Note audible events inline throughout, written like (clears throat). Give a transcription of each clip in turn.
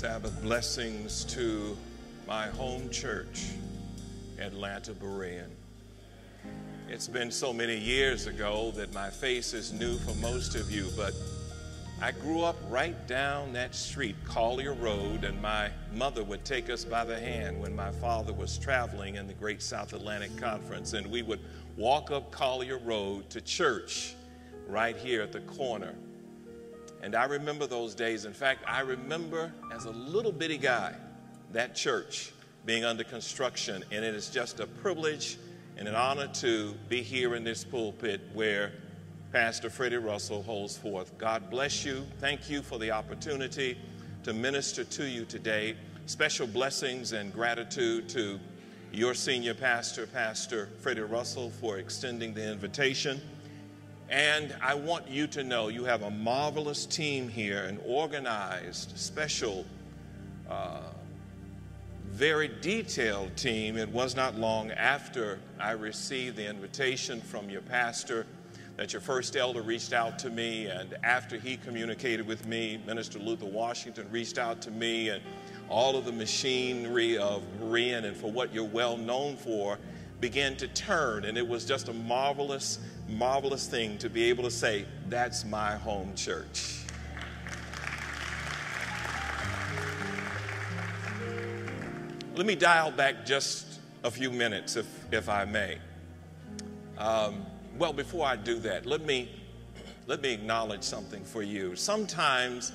Sabbath blessings to my home church, Atlanta Berean. It's been so many years ago that my face is new for most of you, but I grew up right down that street, Collier Road, and my mother would take us by the hand when my father was traveling in the Great South Atlantic Conference, and we would walk up Collier Road to church right here at the corner and I remember those days. In fact, I remember as a little bitty guy that church being under construction. And it is just a privilege and an honor to be here in this pulpit where Pastor Freddie Russell holds forth. God bless you. Thank you for the opportunity to minister to you today. Special blessings and gratitude to your senior pastor, Pastor Freddie Russell, for extending the invitation. And I want you to know you have a marvelous team here, an organized, special, uh, very detailed team. It was not long after I received the invitation from your pastor that your first elder reached out to me, and after he communicated with me, Minister Luther Washington reached out to me, and all of the machinery of Berean and for what you're well known for began to turn, and it was just a marvelous marvelous thing to be able to say, That's my home church. Let me dial back just a few minutes, if, if I may. Um, well, before I do that, let me, let me acknowledge something for you. Sometimes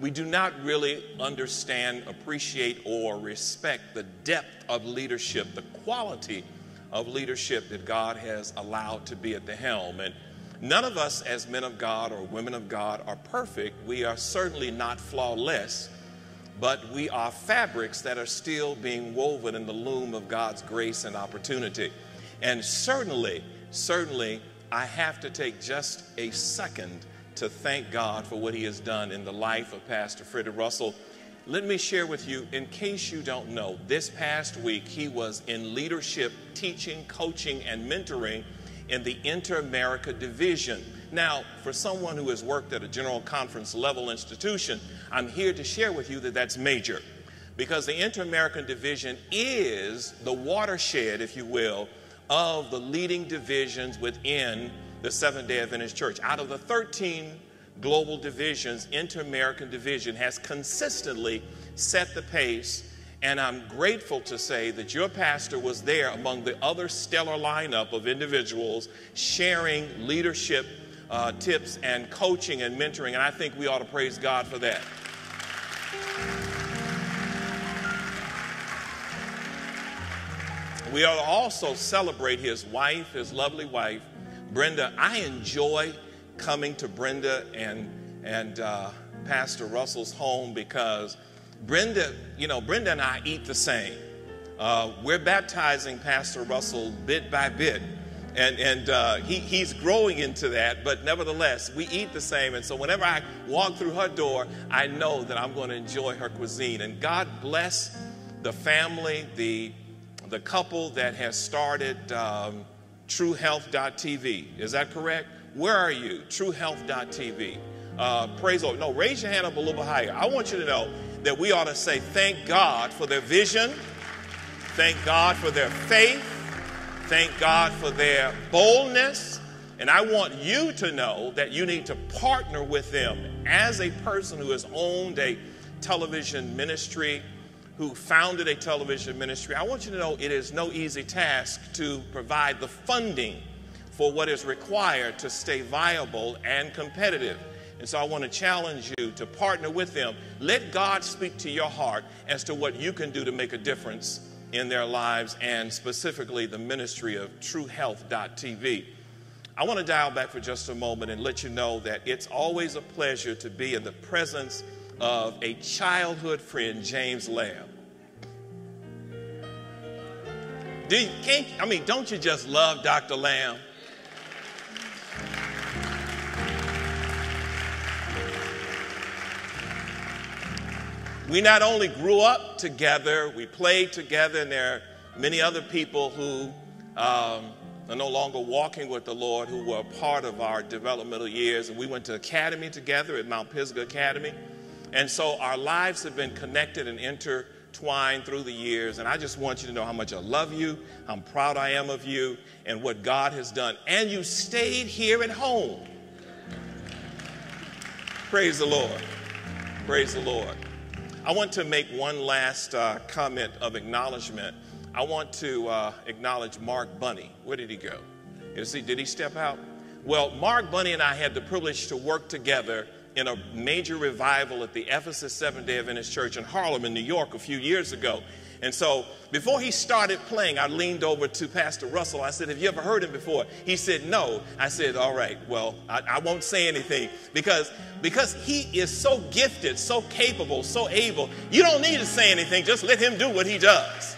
we do not really understand, appreciate, or respect the depth of leadership, the quality of leadership that God has allowed to be at the helm. And none of us, as men of God or women of God, are perfect. We are certainly not flawless, but we are fabrics that are still being woven in the loom of God's grace and opportunity. And certainly, certainly, I have to take just a second to thank God for what He has done in the life of Pastor Freddie Russell let me share with you, in case you don't know, this past week he was in leadership, teaching, coaching, and mentoring in the Inter America Division. Now, for someone who has worked at a general conference level institution, I'm here to share with you that that's major because the Inter American Division is the watershed, if you will, of the leading divisions within the Seventh day Adventist Church. Out of the 13 global divisions, Inter American Division has consistently set the pace. And I'm grateful to say that your pastor was there among the other stellar lineup of individuals sharing leadership uh, tips and coaching and mentoring. And I think we ought to praise God for that. We ought to also celebrate his wife, his lovely wife, Brenda. I enjoy coming to Brenda and, and uh, Pastor Russell's home because Brenda, you know, Brenda and I eat the same. Uh, we're baptizing Pastor Russell bit by bit. And, and uh, he, he's growing into that, but nevertheless, we eat the same. And so whenever I walk through her door, I know that I'm going to enjoy her cuisine. And God bless the family, the, the couple that has started um, TrueHealth.tv. Is that correct? Where are you? TrueHealth.tv. Uh, praise the Lord. No, raise your hand up a little bit higher. I want you to know that we ought to say thank God for their vision, thank God for their faith, thank God for their boldness. And I want you to know that you need to partner with them as a person who has owned a television ministry, who founded a television ministry. I want you to know it is no easy task to provide the funding for what is required to stay viable and competitive. And so I want to challenge you to partner with them. Let God speak to your heart as to what you can do to make a difference in their lives and specifically the ministry of truehealth.tv. I want to dial back for just a moment and let you know that it's always a pleasure to be in the presence of a childhood friend, James Lamb. Do you, can't, I mean, don't you just love Dr. Lamb? We not only grew up together, we played together, and there are many other people who um, are no longer walking with the Lord who were part of our developmental years. And we went to academy together at Mount Pisgah Academy. And so our lives have been connected and intertwined through the years. And I just want you to know how much I love you, how proud I am of you, and what God has done. And you stayed here at home. Praise the Lord. Praise the Lord. I want to make one last uh, comment of acknowledgement. I want to uh, acknowledge Mark Bunny. Where did he go? Is he, did he step out? Well, Mark Bunny and I had the privilege to work together in a major revival at the Ephesus Seventh day Adventist Church in Harlem, in New York, a few years ago. And so before he started playing, I leaned over to Pastor Russell. I said, Have you ever heard him before? He said, No. I said, All right, well, I, I, won't say anything because, because he is so gifted, so capable, so able. You don't need to say anything, just let him do what he does.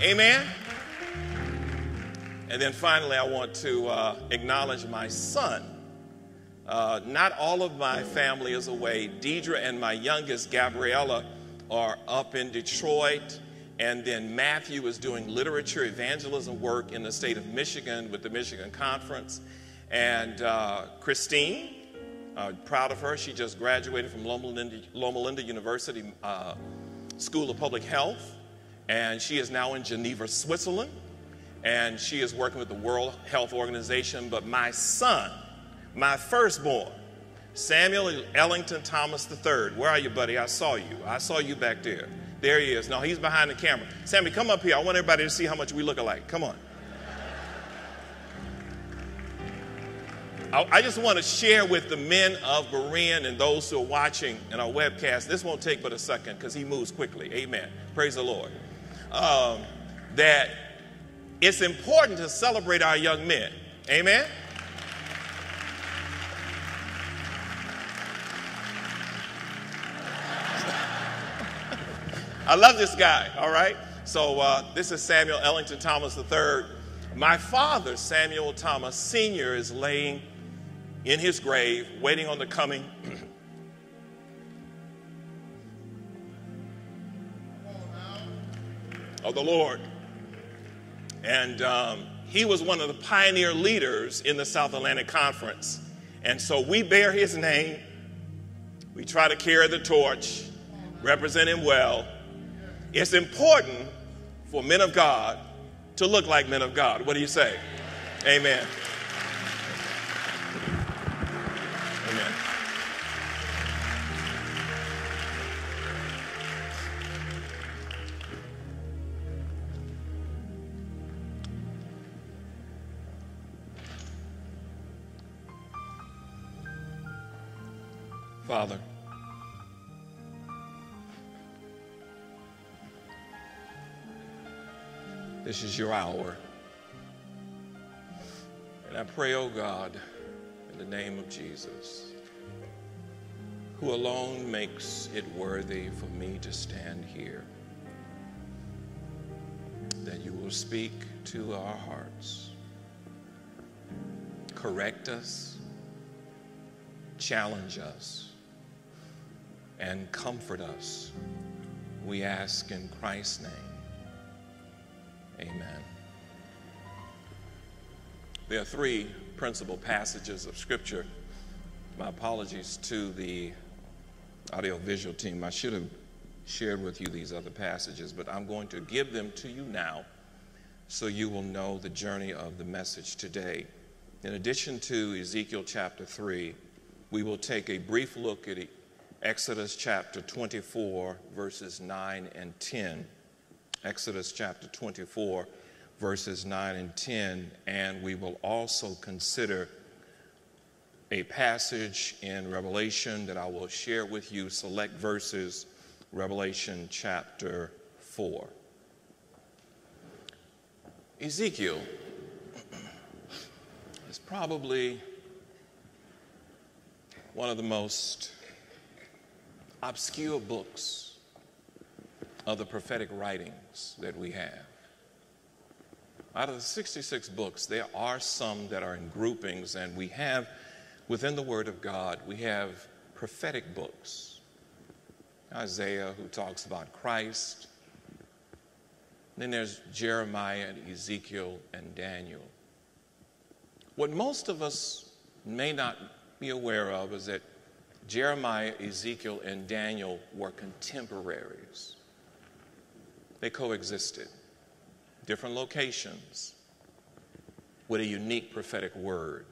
Amen. And then finally, I want to uh, acknowledge my son. Uh, not all of my family is away. Deidre and my youngest, Gabriella, are up in Detroit. And then Matthew is doing literature evangelism work in the state of Michigan with the Michigan Conference. And uh, Christine, uh, proud of her, she just graduated from Loma Linda, Loma Linda University uh, School of Public Health. And she is now in Geneva, Switzerland. And she is working with the World Health Organization. But my son, my firstborn, Samuel Ellington Thomas III, where are you, buddy? I saw you. I saw you back there. There he is. No, he's behind the camera. Sammy, come up here. I want everybody to see how much we look alike. Come on. I just want to share with the men of Berean and those who are watching in our webcast. This won't take but a second because he moves quickly. Amen. Praise the Lord. Um, that it's important to celebrate our young men. Amen. I love this guy, all right? So uh, this is Samuel Ellington Thomas III. My father, Samuel Thomas Sr., is laying in his grave, waiting on the coming (clears throat) of the Lord. And um, he was one of the pioneer leaders in the South Atlantic Conference. And so we bear his name. We try to carry the torch, represent him well. It's important for men of God to look like men of God. What do you say? Amen. Amen. Father, This is your hour. And I pray, oh God, in the name of Jesus, who alone makes it worthy for me to stand here, that you will speak to our hearts, correct us, challenge us, and comfort us. We ask in Christ's name. Amen. There are three principal passages of Scripture. My apologies to the audiovisual team. I should have shared with you these other passages, but I'm going to give them to you now so you will know the journey of the message today. In addition to Ezekiel chapter 3, we will take a brief look at Exodus chapter 24, verses 9 and 10. Exodus chapter 24, verses 9 and 10, and we will also consider a passage in Revelation that I will share with you, select verses, Revelation chapter 4. Ezekiel is probably one of the most obscure books of the prophetic writings that we have. Out of the 66 books, there are some that are in groupings, and we have within the Word of God, we have prophetic books. Isaiah, who talks about Christ. Then there's Jeremiah and Ezekiel and Daniel. What most of us may not be aware of is that Jeremiah, Ezekiel, and Daniel were contemporaries. They coexisted, different locations, with a unique prophetic word.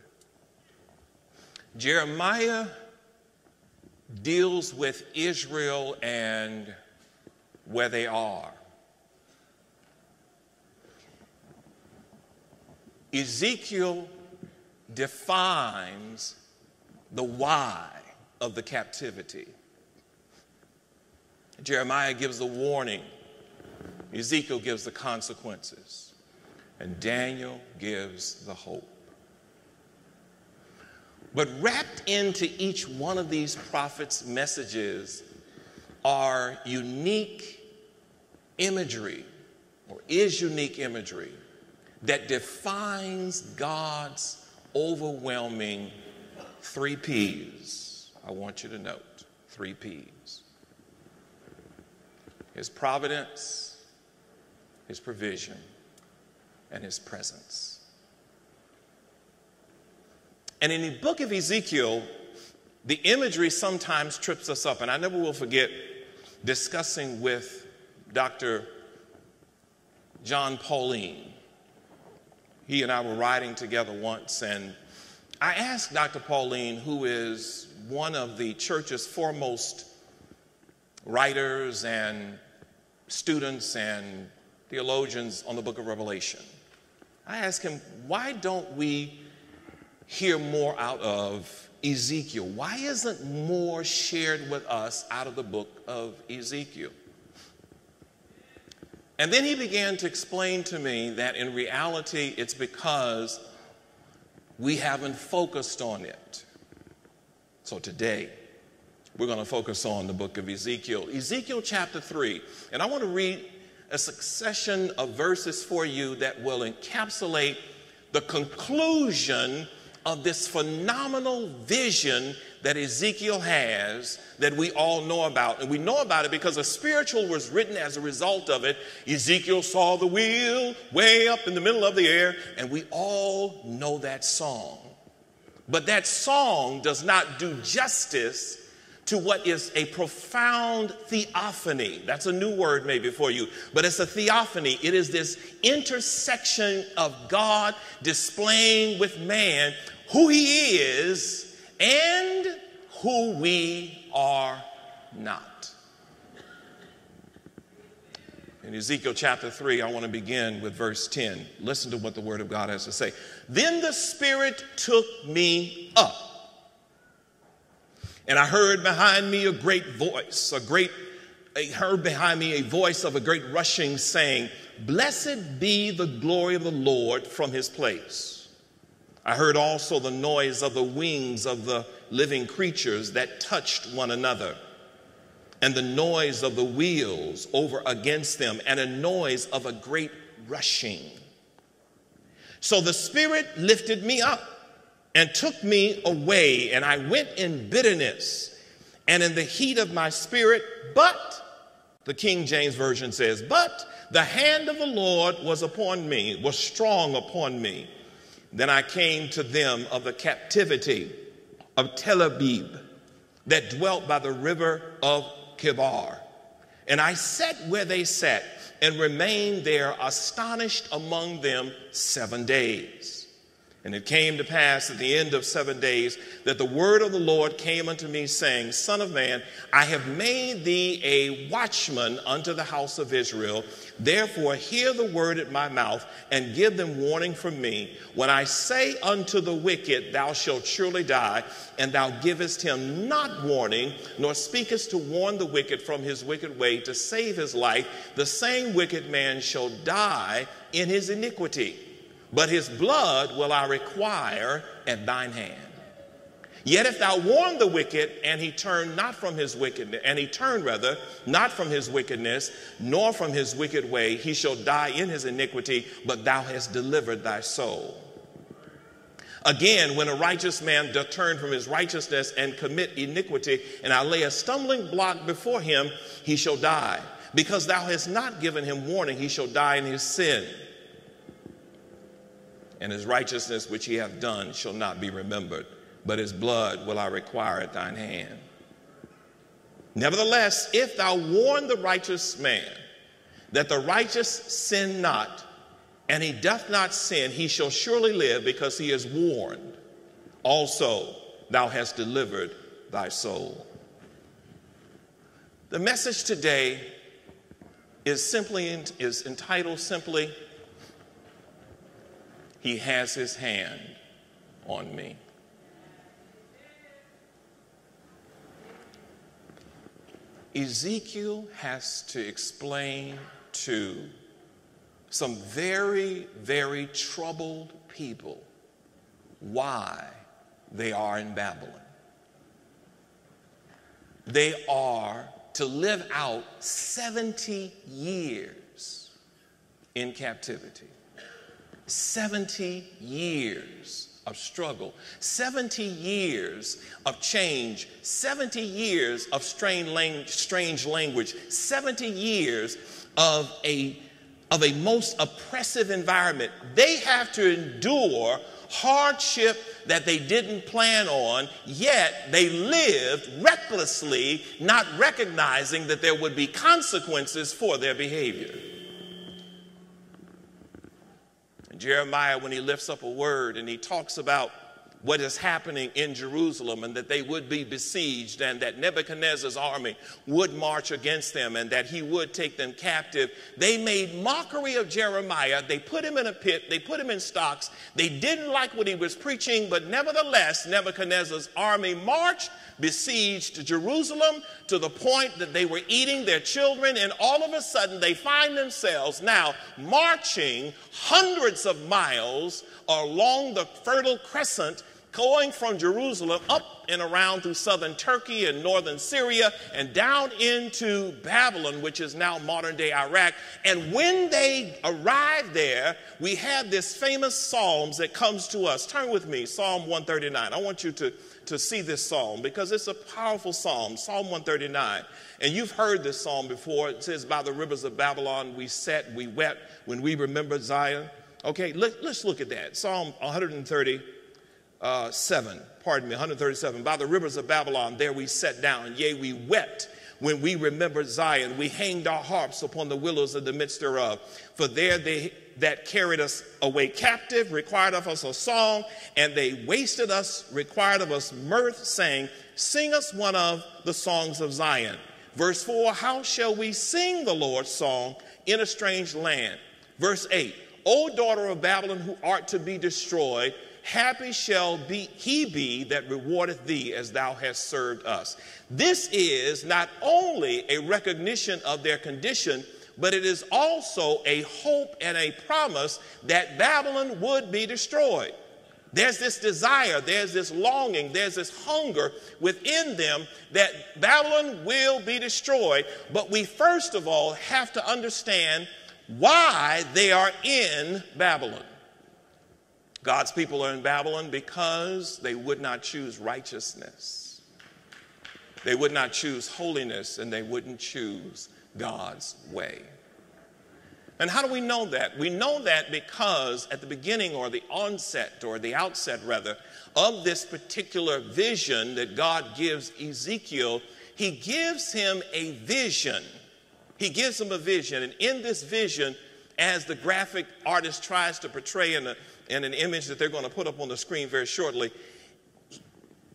Jeremiah deals with Israel and where they are. Ezekiel defines the why of the captivity. Jeremiah gives the warning, Ezekiel gives the consequences, and Daniel gives the hope. But wrapped into each one of these prophets' messages are unique imagery, or is unique imagery, that defines God's overwhelming three P's. I want you to note three P's His providence, His provision, and His presence. And in the book of Ezekiel, the imagery sometimes trips us up. And I never will forget discussing with Dr. Jon Paulien. He and I were riding together once, and I asked Dr. Paulien, who is one of the church's foremost writers and students and theologians on the book of Revelation. I asked him, why don't we hear more out of Ezekiel? Why isn't more shared with us out of the book of Ezekiel? And then he began to explain to me that in reality, it's because we haven't focused on it. So today, we're going to focus on the book of Ezekiel, Ezekiel chapter 3. And I want to read a succession of verses for you that will encapsulate the conclusion of this phenomenal vision that Ezekiel has that we all know about. And we know about it because a spiritual was written as a result of it. Ezekiel saw the wheel way up in the middle of the air, and we all know that song. But that song does not do justice to what is a profound theophany. That's a new word maybe for you, but it's a theophany. It is this intersection of God displaying with man who he is and who we are not. In Ezekiel chapter 3, I want to begin with verse 10. Listen to what the Word of God has to say. Then the Spirit took me up, and I heard behind me a great voice, a great, I heard behind me a voice of a great rushing saying, Blessed be the glory of the Lord from his place I heard also the noise of the wings of the living creatures that touched one another, and the noise of the wheels over against them, and a noise of a great rushing. So the Spirit lifted me up and took me away, and I went in bitterness and in the heat of my spirit. But, the King James Version says, but the hand of the Lord was upon me, was strong upon me then I came to them of the captivity of Tel Abib that dwelt by the river of Chebar. And I sat where they sat and remained there astonished among them seven days. And it came to pass at the end of seven days that the word of the Lord came unto me, saying, Son of man, I have made thee a watchman unto the house of Israel. Therefore, hear the word at my mouth and give them warning from me. When I say unto the wicked, Thou shalt surely die, and thou givest him not warning, nor speakest to warn the wicked from his wicked way to save his life, the same wicked man shall die in his iniquity but his blood will I require at thine hand. Yet if thou warn the wicked, and he turn not from his wickedness, and he turn rather not from his wickedness, nor from his wicked way, he shall die in his iniquity, but thou hast delivered thy soul. Again, when a righteous man doth turn from his righteousness and commit iniquity, and I lay a stumbling block before him, he shall die. Because thou hast not given him warning, he shall die in his sin and his righteousness which he hath done shall not be remembered. but his blood will I require at thine hand. Nevertheless, if thou warn the righteous man that the righteous sin not, and he doth not sin, he shall surely live because he is warned. Also, thou hast delivered thy soul. The message today is simply is entitled simply He has his hand on me. Ezekiel has to explain to some very, very troubled people why they are in Babylon. They are to live out 70 years in captivity. 70 years of struggle, 70 years of change, 70 years of strange language, 70 years of a, of a most oppressive environment. They have to endure hardship that they didn't plan on, yet they lived recklessly, not recognizing that there would be consequences for their behavior. Jeremiah, when he lifts up a word and he talks about what is happening in Jerusalem and that they would be besieged and that Nebuchadnezzar's army would march against them and that he would take them captive. They made mockery of Jeremiah. They put him in a pit. They put him in stocks. They didn't like what he was preaching, but nevertheless, Nebuchadnezzar's army marched besieged Jerusalem to the point that they were eating their children, and all of a sudden they find themselves now marching hundreds of miles along the Fertile Crescent going from Jerusalem up and around through southern Turkey and northern Syria and down into Babylon, which is now modern day Iraq. And when they arrive there, we have this famous Psalms that comes to us. Turn with me, Psalm 139. I want you to to see this psalm because it's a powerful psalm, Psalm 139. And you've heard this psalm before. It says, By the rivers of Babylon we sat, we wept when we remembered Zion. Okay, let, us look at that. Psalm Uh, 137, pardon me, 137. By the rivers of Babylon there we sat down, yea, we wept when we remembered Zion. We hanged our harps upon the willows of the midst thereof. For there they that carried us away captive required of us a song, and they wasted us, required of us mirth, saying, Sing us one of the songs of Zion. Verse 4 How shall we sing the Lord's song in a strange land? Verse 8 O daughter of Babylon, who art to be destroyed, happy shall be he be that rewardeth thee as thou hast served us. This is not only a recognition of their condition, but it is also a hope and a promise that Babylon would be destroyed. There's this desire, there's this longing, there's this hunger within them that Babylon will be destroyed. But we first of all have to understand why they are in Babylon. God's people are in Babylon because they would not choose righteousness. They would not choose holiness and they wouldn't choose God's way. And how do we know that? We know that because at the beginning or the onset or the outset rather of this particular vision that God gives Ezekiel, he gives him a vision. He gives him a vision. And in this vision, as the graphic artist tries to portray in, a, in an image that they're going to put up on the screen very shortly,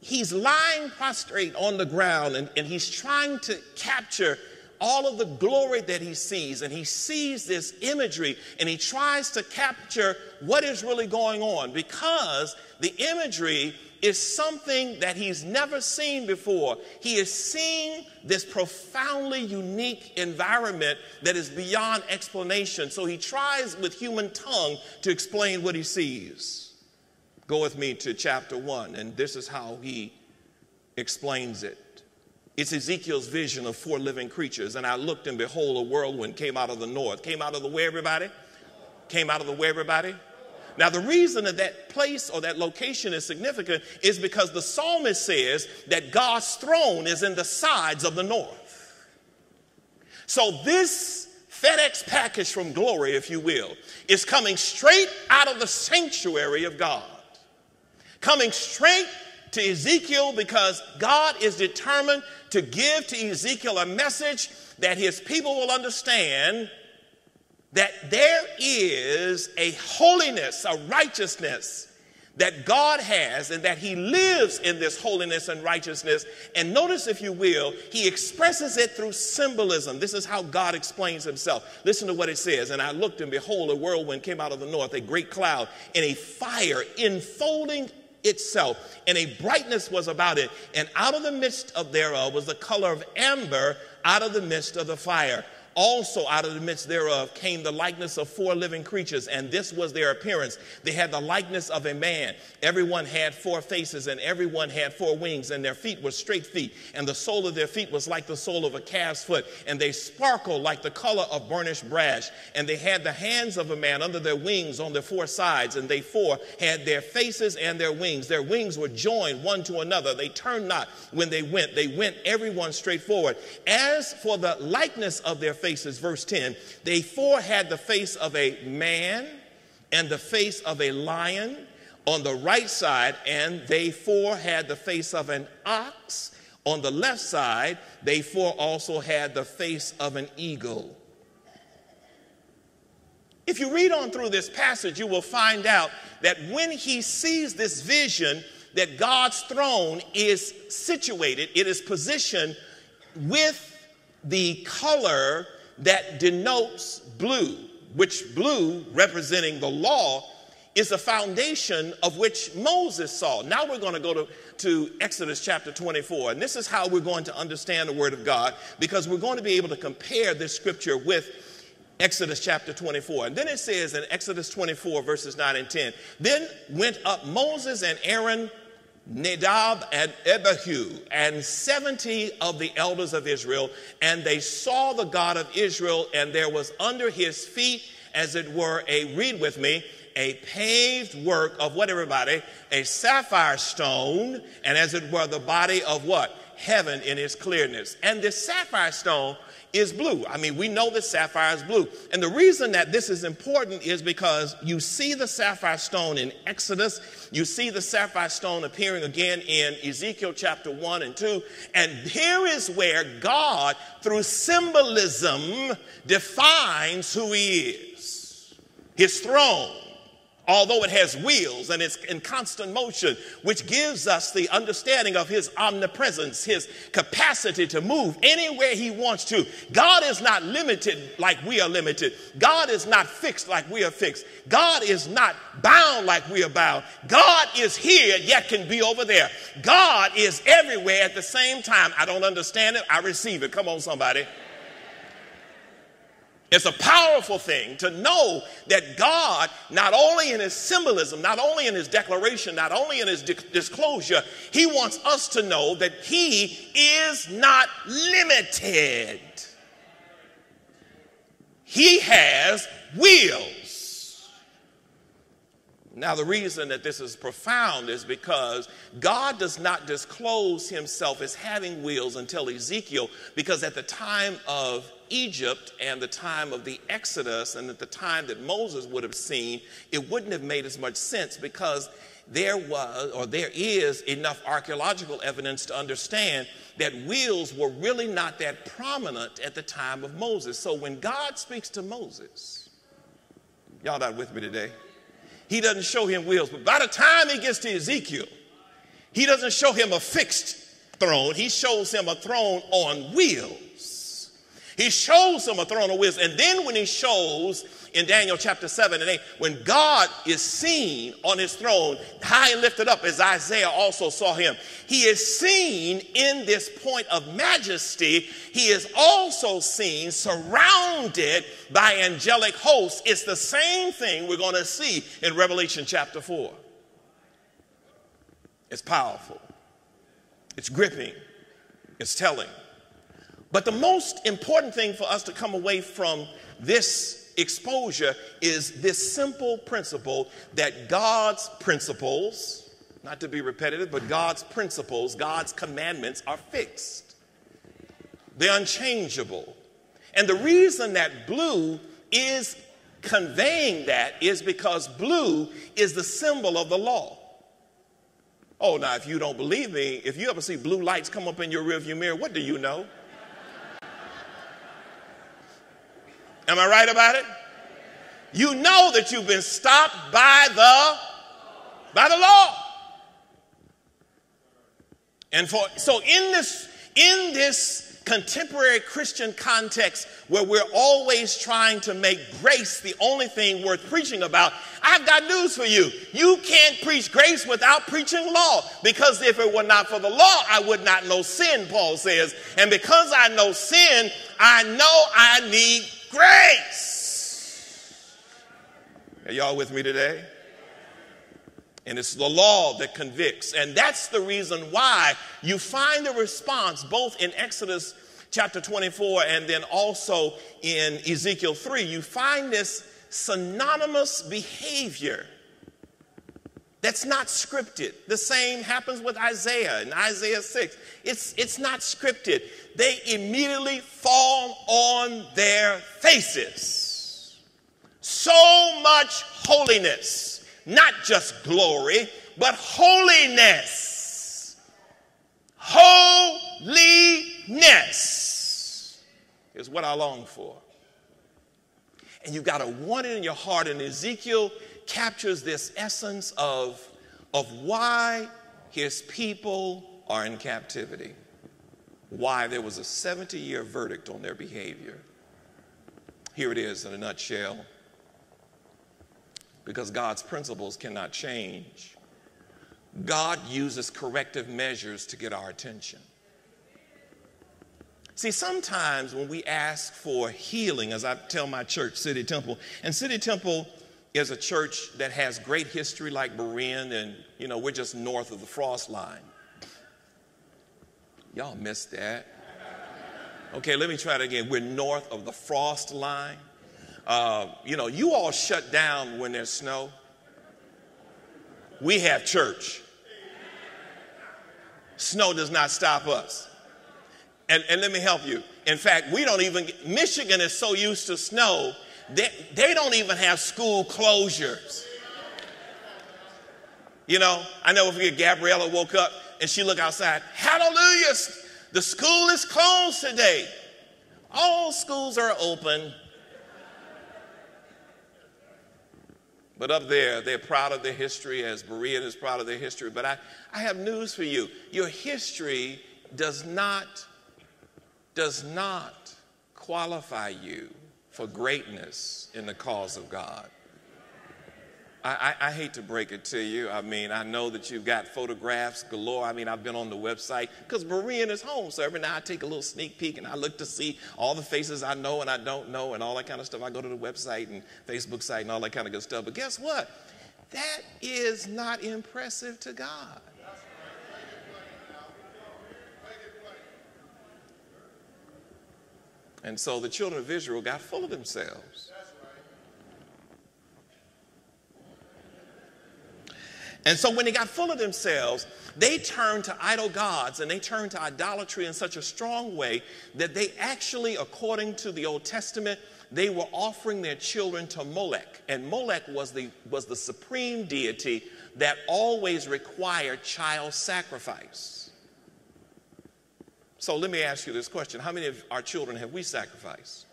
he's lying prostrate on the ground and, and he's trying to capture all of the glory that he sees, and he sees this imagery and he tries to capture what is really going on because the imagery is something that he's never seen before. He is seeing this profoundly unique environment that is beyond explanation. So he tries with human tongue to explain what he sees. Go with me to chapter one, and this is how he explains it. It's Ezekiel's vision of four living creatures. And I looked, and behold, a whirlwind came out of the north. Came out of the where, everybody? Came out of the where, everybody? Now, the reason that that place or that location is significant is because the psalmist says that God's throne is in the sides of the north. So, this FedEx package from glory, if you will, is coming straight out of the sanctuary of God, coming straight to Ezekiel because God is determined to give to Ezekiel a message that his people will understand that there is a holiness, a righteousness that God has and that He lives in this holiness and righteousness. And notice, if you will, He expresses it through symbolism. This is how God explains Himself. Listen to what it says. And I looked, and behold, a whirlwind came out of the north, a great cloud, and a fire enfolding itself, and a brightness was about it. And out of the midst of thereof was the color of amber out of the midst of the fire. Also, out of the midst thereof came the likeness of four living creatures, and this was their appearance. They had the likeness of a man. Everyone had four faces, and everyone had four wings, and their feet were straight feet, and the sole of their feet was like the sole of a calf's foot, and they sparkled like the color of burnished brass. And they had the hands of a man under their wings on their four sides, and they four had their faces and their wings. Their wings were joined one to another. They turned not when they went, they went everyone straight forward. As for the likeness of their faces, faces, verse 10, they four had the face of a man and the face of a lion on the right side, and they four had the face of an ox. On the left side, they four also had the face of an eagle. If you read on through this passage, you will find out that when he sees this vision, that God's throne is situated, it is positioned with the color that denotes blue, which blue, representing the law, is the foundation of which Moses saw. Now we're going to go to, to Exodus chapter 24, and this is how we're going to understand the Word of God because we're going to be able to compare this scripture with Exodus chapter 24. And then it says in Exodus 24, verses 9 and 10 Then went up Moses and Aaron Nadab and Abihu and 70 of the elders of Israel, and they saw the God of Israel, and there was under his feet, as it were, a read with me, a paved work of what, everybody? A sapphire stone, and as it were, the body of what? Heaven in its clearness. And this sapphire stone is blue. I mean, we know that sapphire is blue. And the reason that this is important is because you see the sapphire stone in Exodus, you see the sapphire stone appearing again in Ezekiel chapter 1 and 2. And here is where God, through symbolism, defines who He is His throne although it has wheels and it's in constant motion, which gives us the understanding of his omnipresence, his capacity to move anywhere he wants to. God is not limited like we are limited. God is not fixed like we are fixed. God is not bound like we are bound. God is here, yet can be over there. God is everywhere at the same time. I don't understand it. I receive it. Come on, somebody. It's a powerful thing to know that God, not only in his symbolism, not only in his declaration, not only in his di- disclosure, he wants us to know that he is not limited. He has wheels. Now, the reason that this is profound is because God does not disclose himself as having wheels until Ezekiel, because at the time of Egypt and the time of the Exodus and at the time that Moses would have seen, it wouldn't have made as much sense because there was or there is enough archaeological evidence to understand that wheels were really not that prominent at the time of Moses. So when God speaks to Moses, y'all not with me today? he doesn't show him wheels. But by the time he gets to Ezekiel, he doesn't show him a fixed throne, he shows him a throne on wheels. He shows him a throne of wisdom. And then when he shows in Daniel chapter 7 and 8, when God is seen on his throne, high and lifted up, as Isaiah also saw him, he is seen in this point of majesty. He is also seen surrounded by angelic hosts. It's the same thing we're going to see in Revelation chapter 4. It's powerful, it's gripping, it's telling. But the most important thing for us to come away from this exposure is this simple principle that God's principles, not to be repetitive, but God's principles, God's commandments are fixed. They're unchangeable. And the reason that blue is conveying that is because blue is the symbol of the law. Oh, now, if you don't believe me, if you ever see blue lights come up in your rearview mirror, what do you know? Am I right about it? You know that you've been stopped by the by the law. And for so in this in this contemporary Christian context where we're always trying to make grace the only thing worth preaching about, I've got news for you. You can't preach grace without preaching law because if it were not for the law, I would not know sin, Paul says. And because I know sin, I know I need grace. Are y'all with me today? And it's the law that convicts. And that's the reason why you find a response both in Exodus chapter 24 and then also in Ezekiel 3. You find this synonymous behavior that's not scripted. The same happens with Isaiah in Isaiah 6. It's, it's not scripted. They immediately fall on their faces. So much holiness not just glory, but holiness. Holiness is what I long for. And you've got to want it in your heart. And Ezekiel captures this essence of, of why his people are in captivity, why there was a 70 year verdict on their behavior. Here it is in a nutshell because God's principles cannot change. God uses corrective measures to get our attention. See, sometimes when we ask for healing, as I tell my church, City Temple, and City Temple is a church that has great history like Berean, and you know, we're just north of the frost line. Y'all missed that. Okay, let me try it again. We're north of the frost line. Uh, you know, you all shut down when there's snow. We have church. Snow does not stop us. And, and let me help you. In fact, we don't even, Michigan is so used to snow, they, they don't even have school closures. You know, I never forget Gabriella woke up and she looked outside. Hallelujah! The school is closed today. All schools are open But up there, they're proud of their history, as Berean is proud of their history. But I, I have news for you. Your history does not, does not qualify you for greatness in the cause of God. I, I, hate to break it to you. I mean, I know that you've got photographs galore. I mean, I've been on the website because Berean is home. So every now I take a little sneak peek and I look to see all the faces I know and I don't know and all that kind of stuff. I go to the website and Facebook site and all that kind of good stuff. But guess what? That is not impressive to God. And so the children of Israel got full of themselves. And so when they got full of themselves, they turned to idol gods and they turned to idolatry in such a strong way that they actually, according to the Old Testament, they were offering their children to Molech. And Molech was the, was the supreme deity that always required child sacrifice. So let me ask you this question How many of our children have we sacrificed?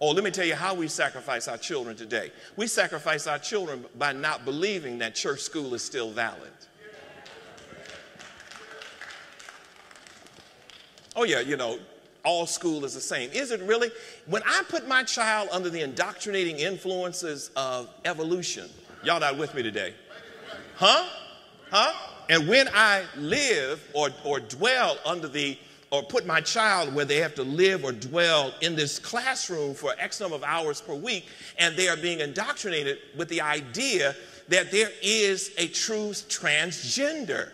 Oh, let me tell you how we sacrifice our children today. We sacrifice our children by not believing that church school is still valid. Oh, yeah, you know, all school is the same. Is it really? When I put my child under the indoctrinating influences of evolution, y'all not with me today? Huh? Huh? And when I live or, or dwell under the or put my child where they have to live or dwell in this classroom for X number of hours per week, and they are being indoctrinated with the idea that there is a true transgender.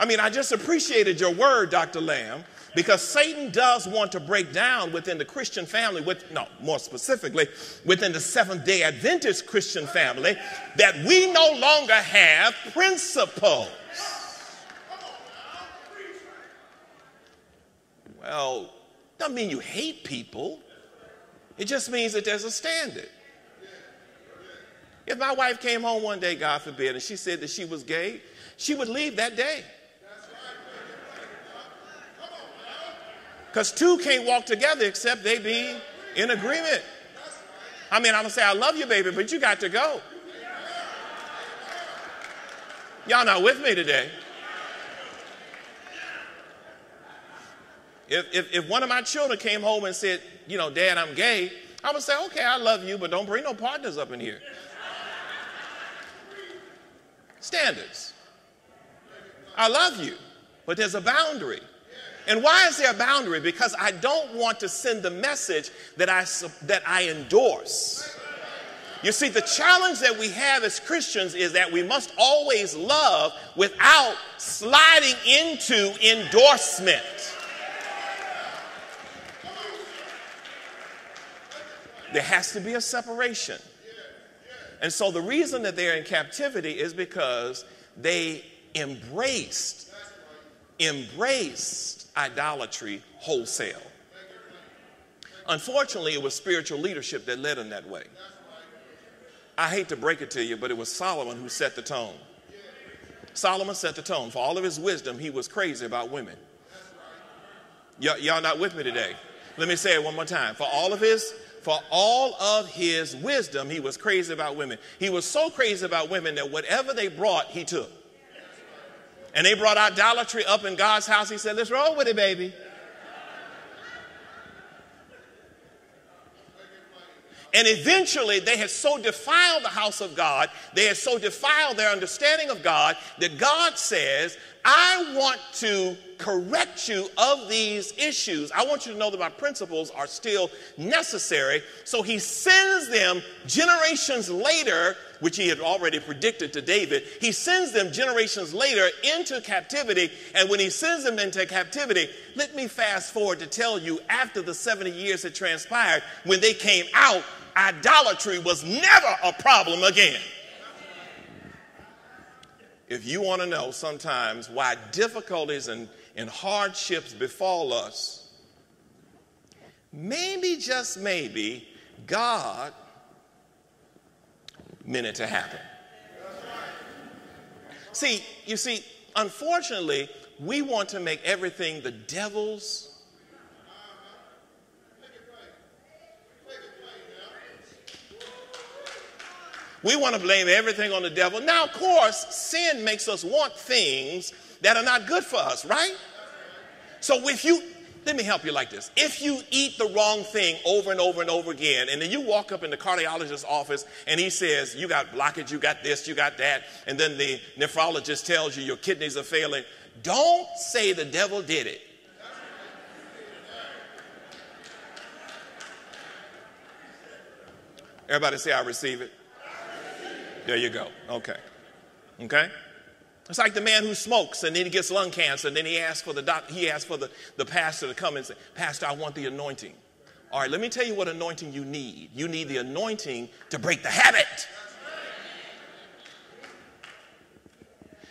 I mean, I just appreciated your word, Dr. Lamb, because Satan does want to break down within the Christian family, with no, more specifically, within the Seventh day Adventist Christian family, that we no longer have principles. Well, doesn't mean you hate people. It just means that there's a standard. If my wife came home one day, God forbid, and she said that she was gay, she would leave that day. Because two can't walk together except they be in agreement. I mean, I'm gonna say, I love you, baby, but you got to go. Y'all not with me today. If, if, if one of my children came home and said, you know, Dad, I'm gay, I would say, okay, I love you, but don't bring no partners up in here. Standards. I love you, but there's a boundary. And why is there a boundary? Because I don't want to send the message that I, that I endorse. You see, the challenge that we have as Christians is that we must always love without sliding into endorsement. There has to be a separation. And so the reason that they're in captivity is because they embraced, embraced idolatry wholesale. Unfortunately, it was spiritual leadership that led them that way. I hate to break it to you, but it was Solomon who set the tone. Solomon set the tone. For all of his wisdom, he was crazy about women. Y'all not with me today? Let me say it one more time. For all of his for all of his wisdom, he was crazy about women. He was so crazy about women that whatever they brought, he took. And they brought idolatry up in God's house. He said, Let's roll with it, baby. And eventually, they had so defiled the house of God, they had so defiled their understanding of God, that God says, I want to correct you of these issues. I want you to know that my principles are still necessary. So he sends them generations later, which he had already predicted to David. He sends them generations later into captivity. And when he sends them into captivity, let me fast forward to tell you after the 70 years had transpired, when they came out, idolatry was never a problem again. If you want to know sometimes why difficulties and, and hardships befall us, maybe, just maybe, God meant it to happen. See, you see, unfortunately, we want to make everything the devil's We want to blame everything on the devil. Now, of course, sin makes us want things that are not good for us, right? So if you, let me help you like this. If you eat the wrong thing over and over and over again, and then you walk up in the cardiologist's office and he says, You got blockage, you got this, you got that, and then the nephrologist tells you your kidneys are failing, don't say the devil did it. Everybody say, I receive it. There you go. Okay. Okay? It's like the man who smokes and then he gets lung cancer and then he asks for the doc, he asks for the, the pastor to come and say, Pastor, I want the anointing. All right, let me tell you what anointing you need. You need the anointing to break the habit.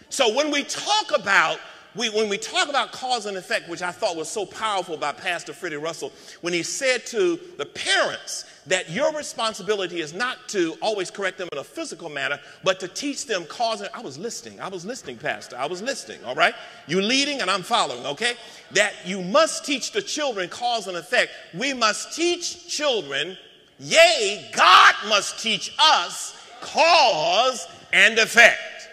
So when we talk about we, when we talk about cause and effect, which I thought was so powerful by Pastor Freddie Russell, when he said to the parents that your responsibility is not to always correct them in a physical manner, but to teach them cause and I was listening. I was listening, Pastor. I was listening, all right? You leading and I'm following, okay? That you must teach the children cause and effect. We must teach children, yea, God must teach us cause and effect.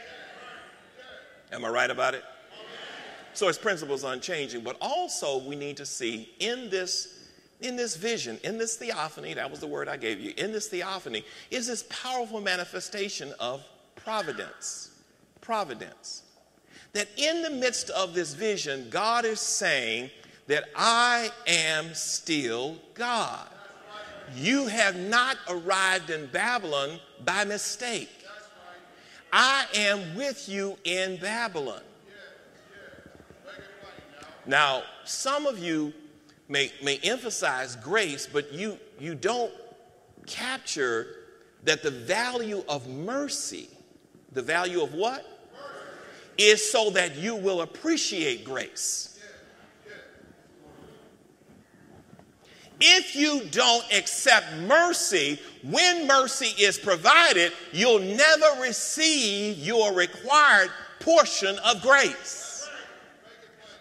Am I right about it? So his principles unchanging, but also we need to see in this in this vision, in this theophany, that was the word I gave you, in this theophany is this powerful manifestation of providence. Providence. That in the midst of this vision, God is saying that I am still God. You have not arrived in Babylon by mistake. I am with you in Babylon. Now, some of you may, may emphasize grace, but you, you don't capture that the value of mercy, the value of what? Is so that you will appreciate grace. If you don't accept mercy, when mercy is provided, you'll never receive your required portion of grace.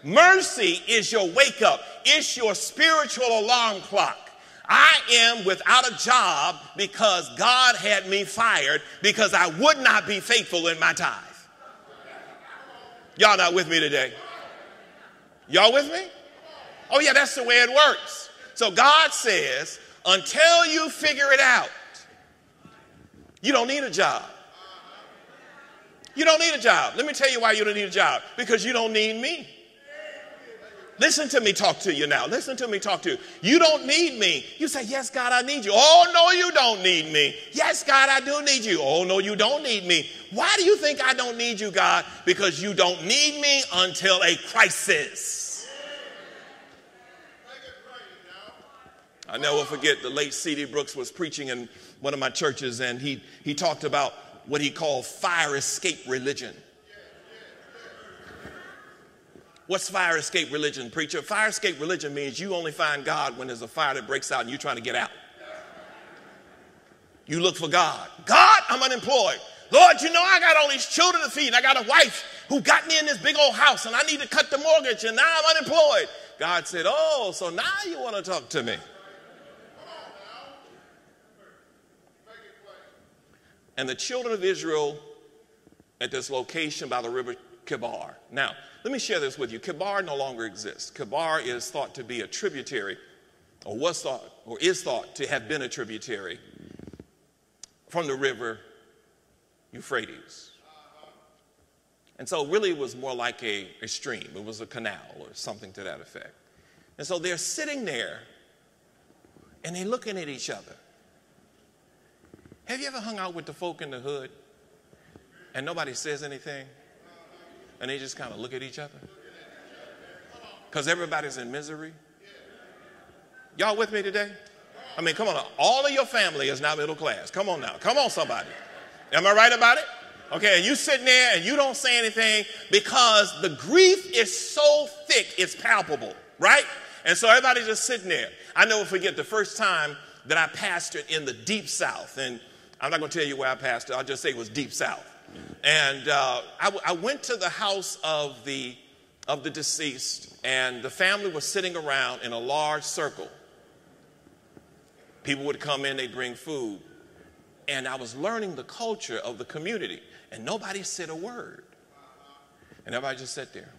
Mercy is your wake up, it's your spiritual alarm clock. I am without a job because God had me fired because I would not be faithful in my tithe. Y'all not with me today? Y'all with me? Oh, yeah, that's the way it works. So God says, until you figure it out, you don't need a job. You don't need a job. Let me tell you why you don't need a job. Because you don't need me. Listen to me talk to you now. Listen to me talk to you. You don't need me. You say, Yes, God, I need you. Oh, no, you don't need me. Yes, God, I do need you. Oh, no, you don't need me. Why do you think I don't need you, God? Because you don't need me until a crisis. I never forget the late C.D. Brooks was preaching in one of my churches, and he, he talked about what he called fire escape religion. What's fire escape religion, preacher? Fire escape religion means you only find God when there's a fire that breaks out and you're trying to get out. You look for God. God, I'm unemployed. Lord, you know I got all these children to feed. and I got a wife who got me in this big old house and I need to cut the mortgage and now I'm unemployed. God said, Oh, so now you want to talk to me. And the children of Israel at this location by the river Kebar. Now, let me share this with you. Kebar no longer exists. Kebar is thought to be a tributary, or was thought, or is thought to have been a tributary from the river Euphrates. And so, really, it was more like a, a stream, it was a canal or something to that effect. And so, they're sitting there and they're looking at each other. Have you ever hung out with the folk in the hood and nobody says anything? And they just kind of look at each other? Because everybody's in misery. Y'all with me today? I mean, come on. All of your family is now middle class. Come on now. Come on, somebody. Am I right about it? Okay, and you sitting there and you don't say anything because the grief is so thick, it's palpable, right? And so everybody's just sitting there. I never forget the first time that I pastored in the deep south. And I'm not going to tell you where I pastored, I'll just say it was deep south. And uh, I, went to the house of the, of the deceased, and the family was sitting around in a large circle. People would come in, they'd bring food. And I was learning the culture of the community, and nobody said a word. And everybody just sat there.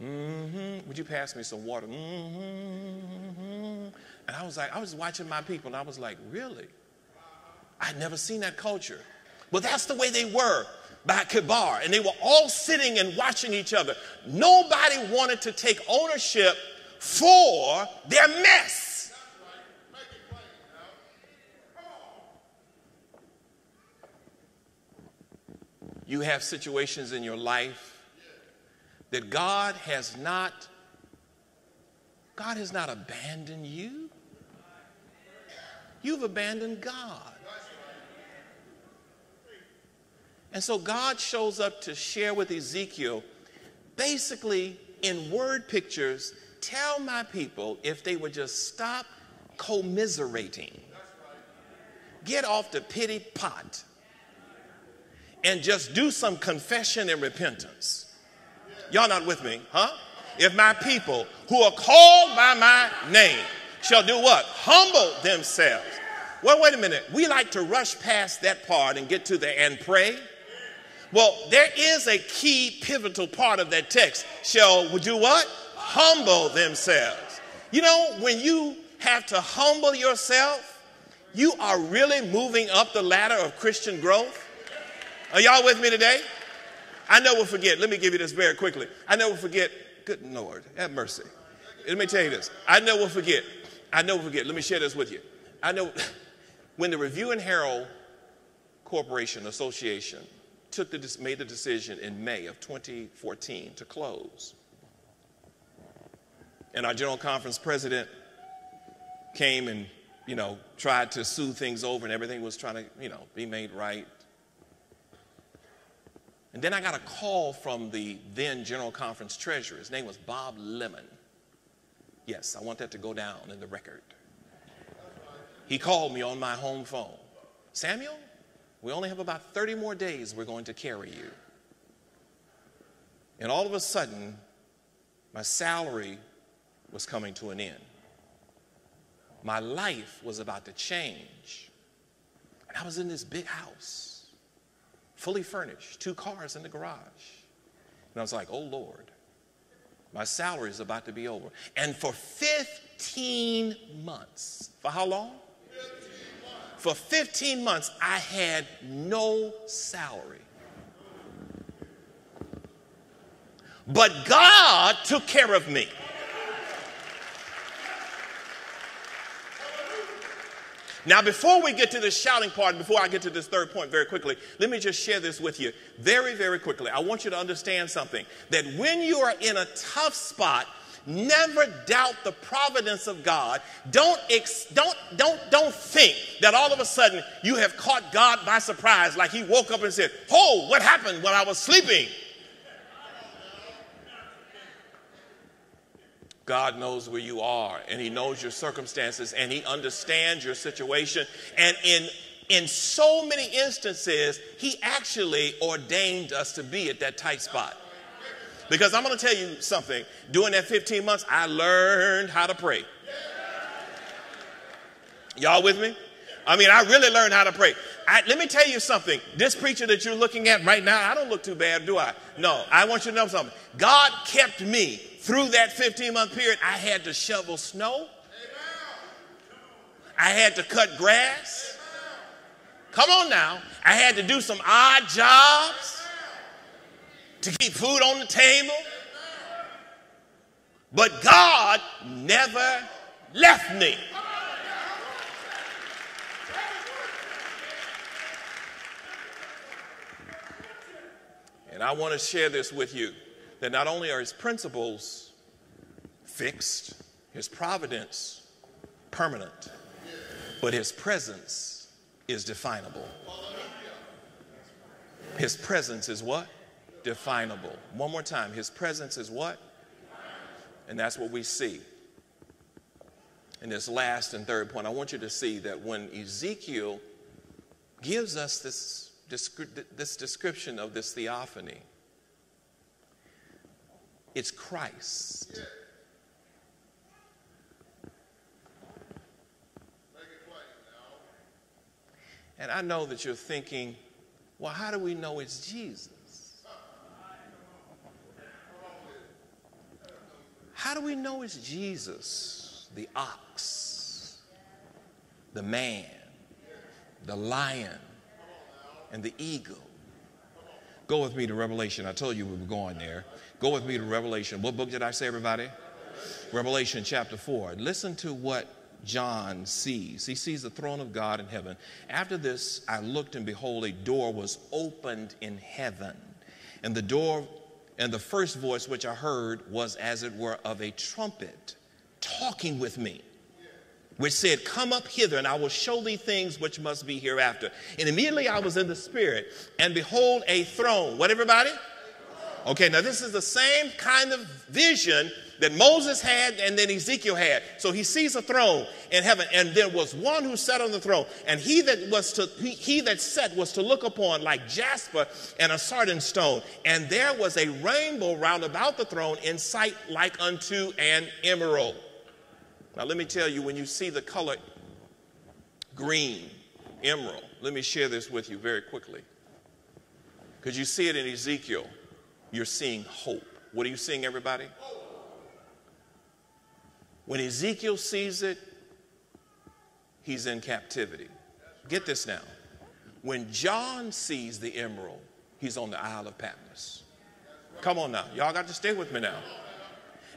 Mm-hmm. Would you pass me some water? Mm-hmm. And I was like, I was watching my people and I was like, really? I'd never seen that culture. Well, that's the way they were by Kebar. And they were all sitting and watching each other. Nobody wanted to take ownership for their mess. You have situations in your life that God has not God has not abandoned you. You've abandoned God. And so God shows up to share with Ezekiel, basically in word pictures, tell my people if they would just stop commiserating, get off the pity pot, and just do some confession and repentance. Y'all not with me, huh? If my people who are called by my name shall do what? Humble themselves. Well, wait a minute. We like to rush past that part and get to the and pray. Well, there is a key pivotal part of that text. Shall do what? Humble themselves. You know, when you have to humble yourself, you are really moving up the ladder of Christian growth. Are y'all with me today? I never forget. Let me give you this very quickly. I never forget. Good Lord, have mercy. Let me tell you this. I never forget. I never forget. Let me share this with you. I know (laughs) when the Review and Herald Corporation Association took the, made the decision in May of 2014 to close. And our general conference president came and, you know, tried to smooth things over and everything was trying to, you know, be made right. And then I got a call from the then General Conference treasurer. His name was Bob Lemon. Yes, I want that to go down in the record. He called me on my home phone. Samuel, we only have about 30 more days we're going to carry you. And all of a sudden, my salary was coming to an end. My life was about to change. And I was in this big house, fully furnished, two cars in the garage. And I was like, oh Lord, my salary is about to be over. And for 15 months, for how long? 15 for 15 months, I had no salary. But God took care of me. Now, before we get to the shouting part, before I get to this third point very quickly, let me just share this with you very, very quickly. I want you to understand something that when you are in a tough spot, never doubt the providence of God. Don't, ex- don't, don't, don't think that all of a sudden you have caught God by surprise, like he woke up and said, Oh, what happened when I was sleeping? God knows where you are and He knows your circumstances and He understands your situation. And in, in so many instances, He actually ordained us to be at that tight spot. Because I'm going to tell you something. During that 15 months, I learned how to pray. Y'all with me? I mean, I really learned how to pray. I, let me tell you something. This preacher that you're looking at right now, I don't look too bad, do I? No, I want you to know something. God kept me through that 15 month period, I had to shovel snow. I had to cut grass. Come on now. I had to do some odd jobs to keep food on the table. But God never left me. And I want to share this with you that not only are his principles fixed, his providence permanent, but his presence is definable. His presence is what? Definable. One more time. His presence is what? And that's what we see. In this last and third point, I want you to see that when Ezekiel gives us this, this description of this theophany, it's Christ. And I know that you're thinking, well, how do we know it's Jesus? How do we know it's Jesus, the ox, the man, the lion, and the eagle? Go with me to Revelation. I told you we were going there. Go with me to Revelation. What book did I say, everybody? Revelation chapter 4. Listen to what John sees. He sees the throne of God in heaven. After this, I looked, and behold, a door was opened in heaven. And the door, and the first voice which I heard was as it were of a trumpet talking with me, which said, Come up hither, and I will show thee things which must be hereafter. And immediately I was in the Spirit, and behold, a throne. What, everybody? Okay, now this is the same kind of vision that Moses had and then Ezekiel had. So he sees a throne in heaven, and there was one who sat on the throne, and he that was to he, he that sat was to look upon like jasper and a sardine stone, and there was a rainbow round about the throne in sight like unto an emerald. Now let me tell you, when you see the color green, emerald, let me share this with you very quickly. Because you see it in Ezekiel you're seeing hope. What are you seeing, everybody? When Ezekiel sees it, he's in captivity. Get this now. When John sees the emerald, he's on the Isle of Patmos. Come on now. Y'all got to stay with me now.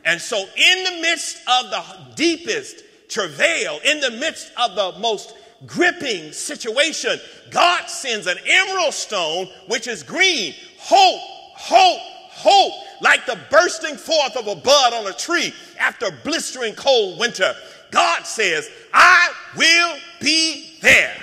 And so, in the midst of the deepest travail, in the midst of the most gripping situation, God sends an emerald stone, which is green, hope, hope, hope, like the bursting forth of a bud on a tree after blistering cold winter. God says, I will be there.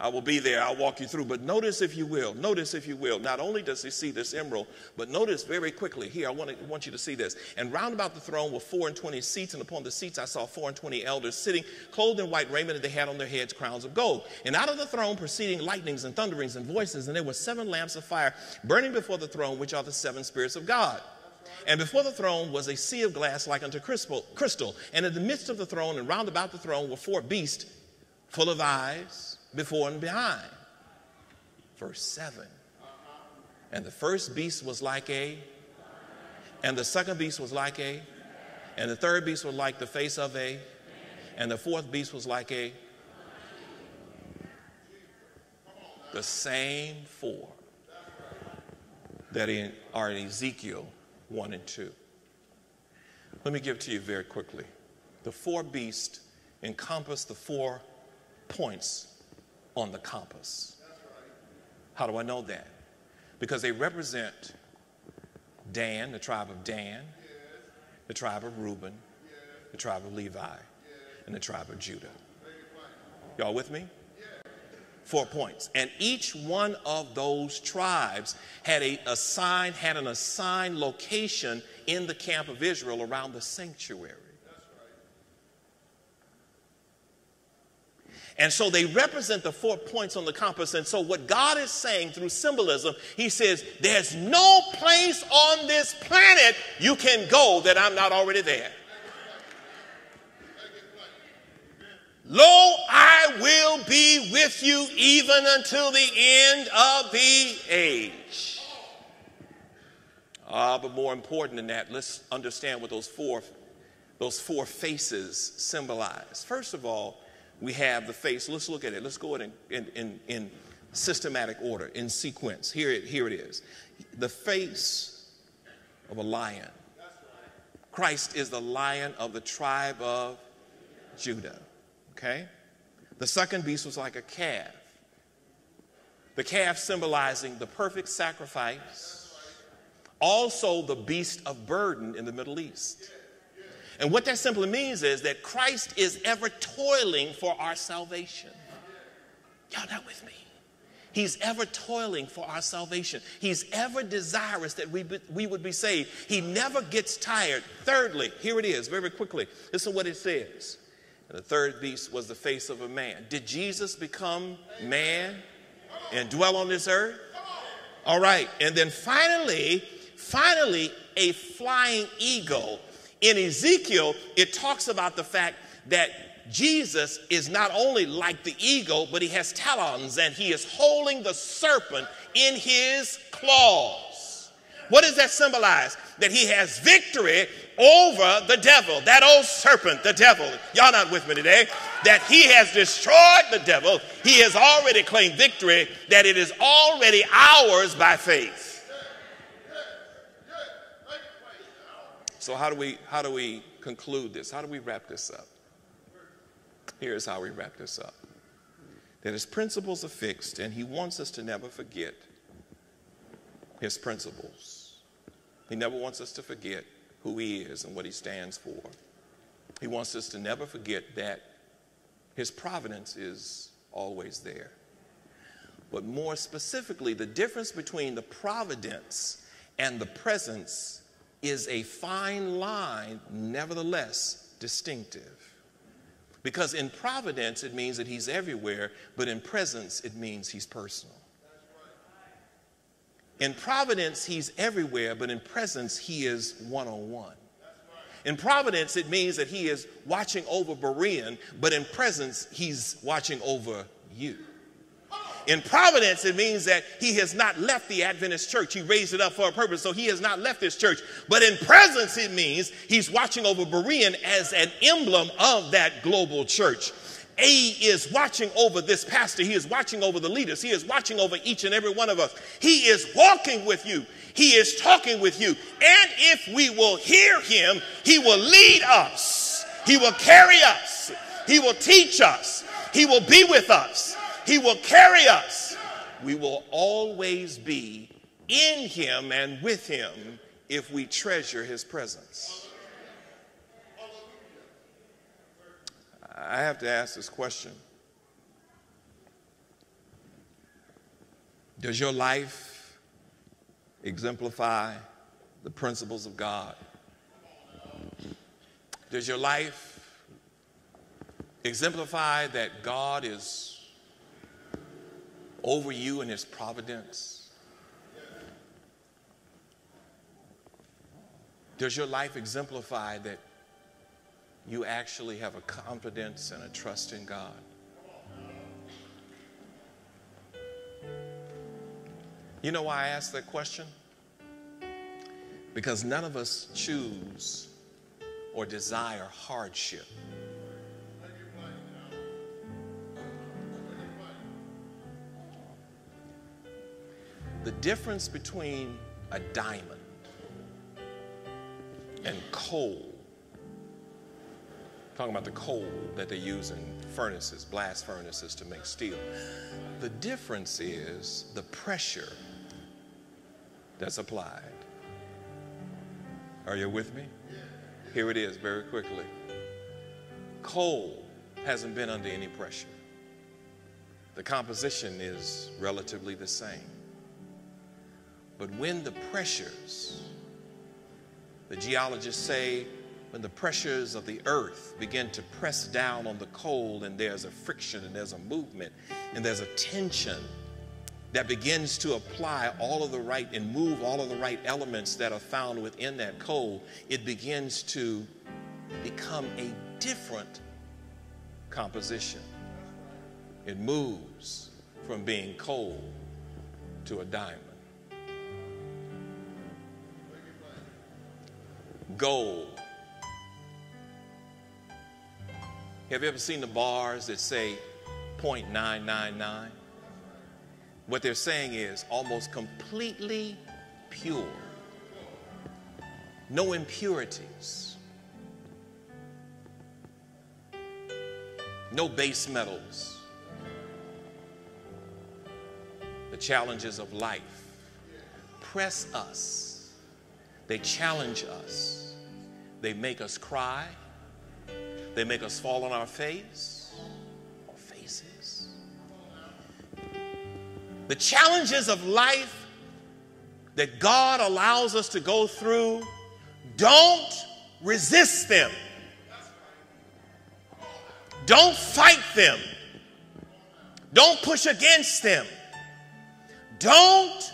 I will be there. I'll walk you through. But notice, if you will, notice, if you will, not only does he see this emerald, but notice very quickly here, I want, to, want you to see this. And round about the throne were four and twenty seats, and upon the seats I saw four and twenty elders sitting, clothed in white raiment, and they had on their heads crowns of gold. And out of the throne proceeding lightnings and thunderings and voices, and there were seven lamps of fire burning before the throne, which are the seven spirits of God. And before the throne was a sea of glass like unto crystal. And in the midst of the throne and round about the throne were four beasts full of eyes before and behind. Verse 7. And the first beast was like a, and the second beast was like a, and the third beast was like the face of a, and the fourth beast was like a. The same four that are in Ezekiel 1 and 2. Let me give to you very quickly. The four beasts encompass the four points on the compass. How do I know that? Because they represent Dan, the tribe of Dan, the tribe of Reuben, the tribe of Levi, and the tribe of Judah. Y'all with me? Four points. And each one of those tribes had a assigned, had an assigned location in the camp of Israel around the sanctuary. And so they represent the four points on the compass. And so, what God is saying through symbolism, He says, There's no place on this planet you can go that I'm not already there. Lo, I will be with you even until the end of the age. Ah, but more important than that, let's understand what those four, those four faces symbolize. First of all, we have the face. Let's look at it. Let's go in, in, in, in systematic order, in sequence. Here it, here it is. The face of a lion. Christ is the lion of the tribe of Judah. Okay? The second beast was like a calf. The calf symbolizing the perfect sacrifice, also the beast of burden in the Middle East. And what that simply means is that Christ is ever toiling for our salvation. Y'all not with me? He's ever toiling for our salvation. He's ever desirous that we, be, we would be saved. He never gets tired. Thirdly, here it is, very quickly. Listen to what it says. And the third beast was the face of a man. Did Jesus become man and dwell on this earth? All right. And then finally, finally, a flying eagle in Ezekiel, it talks about the fact that Jesus is not only like the eagle, but he has talons and he is holding the serpent in his claws. What does that symbolize? That he has victory over the devil, that old serpent, the devil. Y'all not with me today? That he has destroyed the devil. He has already claimed victory, that it is already ours by faith. So how do we how do we conclude this? How do we wrap this up? Here's how we wrap this up. That his principles are fixed and he wants us to never forget his principles. He never wants us to forget who he is and what he stands for. He wants us to never forget that his providence is always there. But more specifically, the difference between the providence and the presence is a fine line, nevertheless distinctive. Because in providence, it means that he's everywhere, but in presence, it means he's personal. In providence, he's everywhere, but in presence, he is one on one. In providence, it means that he is watching over Berean, but in presence, he's watching over you. In providence, it means that he has not left the Adventist church. He raised it up for a purpose, so he has not left this church. But in presence, it means he's watching over Berean as an emblem of that global church. A is watching over this pastor. He is watching over the leaders. He is watching over each and every one of us. He is walking with you. He is talking with you. And if we will hear him, he will lead us. He will carry us. He will teach us. He will be with us. He will carry us. We will always be in Him and with Him if we treasure His presence. I have to ask this question Does your life exemplify the principles of God? Does your life exemplify that God is over you in his providence? Does your life exemplify that you actually have a confidence and a trust in God? You know why I ask that question? Because none of us choose or desire hardship. The difference between a diamond and coal, talking about the coal that they use in furnaces, blast furnaces to make steel, the difference is the pressure that's applied. Are you with me? Here it is, very quickly. Coal hasn't been under any pressure. The composition is relatively the same. But when the pressures, the geologists say, when the pressures of the earth begin to press down on the coal and there's a friction and there's a movement and there's a tension that begins to apply all of the right and move all of the right elements that are found within that coal, it begins to become a different composition. It moves from being coal to a diamond. Gold. Have you ever seen the bars that say 0.999? What they're saying is almost completely pure, no impurities, no base metals. The challenges of life press us, they challenge us, they make us cry, they make us fall on our face our faces. the challenges of life that God allows us to go through, don't resist them. Don't fight them. Don't push against them. Don't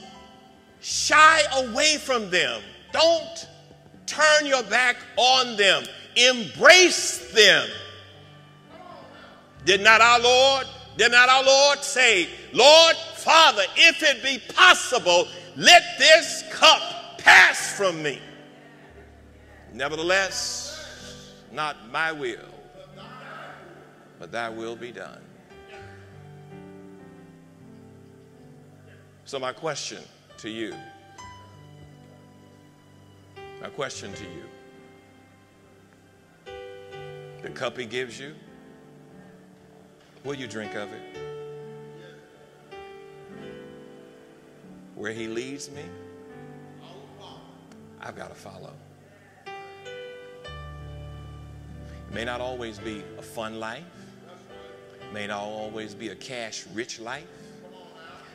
shy away from them. Don't turn your back on them. Embrace them. Did not our Lord, did not our Lord say, Lord, Father, if it be possible, let this cup pass from me. Nevertheless, not my will, but thy will be done. So, my question to you, my question to you, the cup he gives you, will you drink of it? Where he leads me, I've got to follow. It may not always be a fun life, may not always be a cash rich life,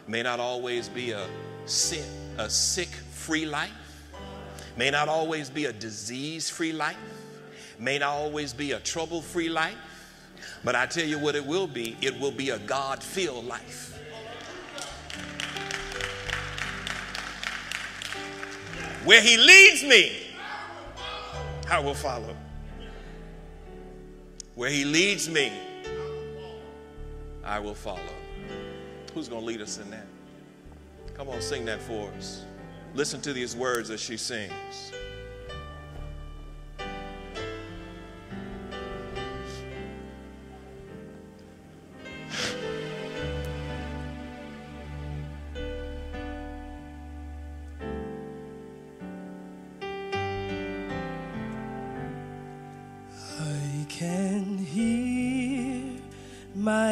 may not always be a sick, a sick free life, may not always be a disease free life, may not always be a trouble free life, but I tell you what it will be it will be a God filled life. Where he leads me, I will follow. Where he leads me, I will follow. Who's going to lead us in that? Come on, sing that for us. Listen to these words as she sings.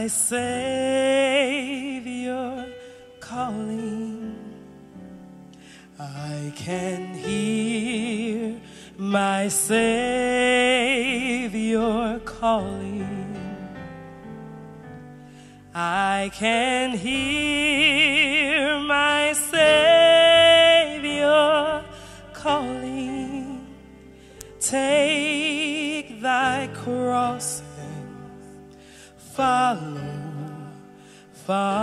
Savior calling. I can hear my Savior calling. Take thy cross and follow, follow.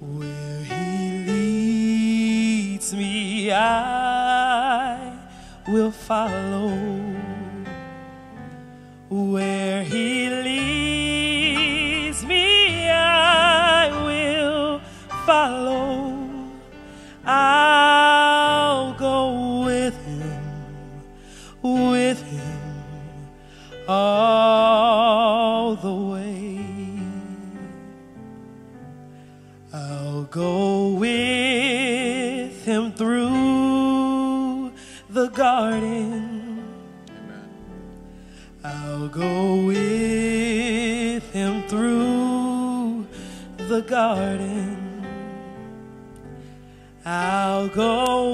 Where he leads me. I will follow go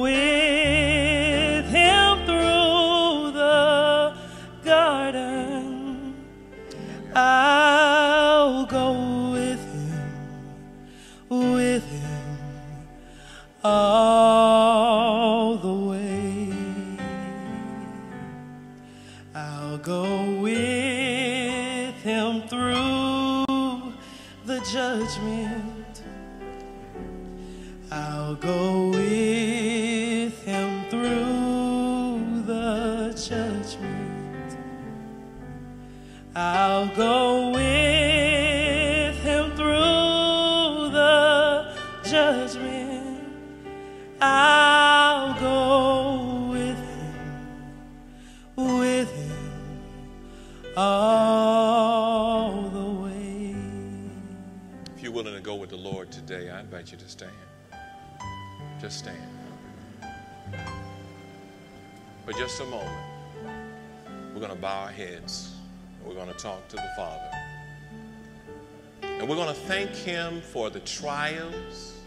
invite you to stand. Just stand. For just a moment, we're going to bow our heads. We're going to talk to the Father. And we're going to thank Him for the trials,